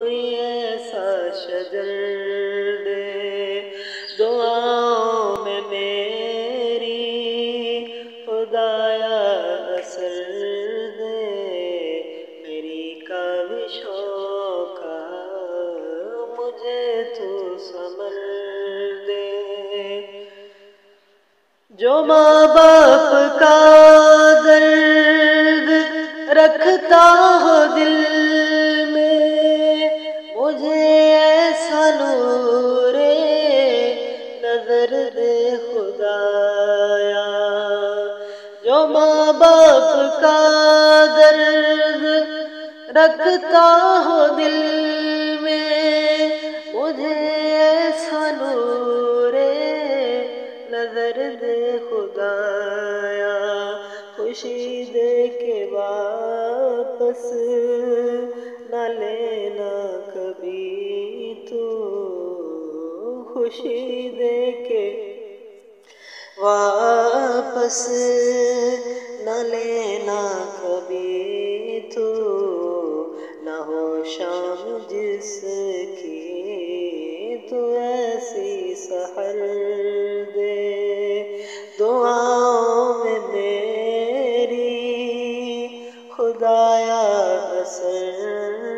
کوئی ایسا شجر دے، دعاؤں میں میری خدایا اثر دے۔ میری کاوشوں کا مجھے تو سمر دے۔ جو ماں باپ کا ایسا نور نظر دے خدایا، جو ماں باپ کا درد رکھتا ہو دل میں، مجھے ایسا نور نظر دے خدایا، خوشی دے کے واپس خوشی دے کے واپس نہ لینا کبھی تو، نہ ہو شام جس کی تو ایسی سحر دے۔ دعاؤں میں میری خدایا اثر